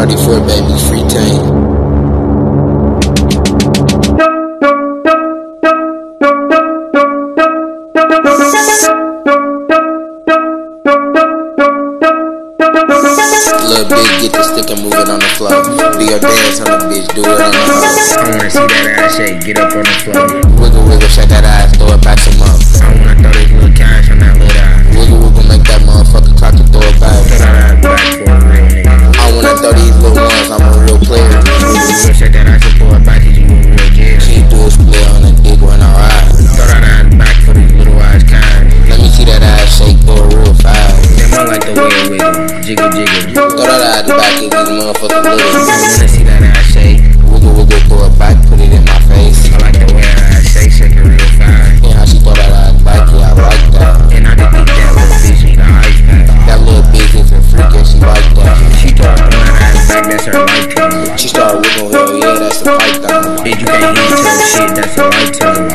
34 babies, free. Little bitch, get the stick and move it on the floor. Do your dance on the bitch, do it on the hoe. I wanna see that ass shake, get up on the floor. Like the way it wiggle, jiggle jiggle. Throw that ass back in these motherfuckers I wanna see that ass shake. Wiggle, wiggle, throw it back, put it in my face. I like the way her ass shake, shake it real fine. Yeah, how she throw that ass back, yeah, I like that. And I just think that little bitch need an ice pack. That little bitch is a freak and she like that. She throw it that ass back, that's her lifetime. She started wiggling, hell yeah, that's a python. Bitch, you can't hit your shit, that's a lifetime.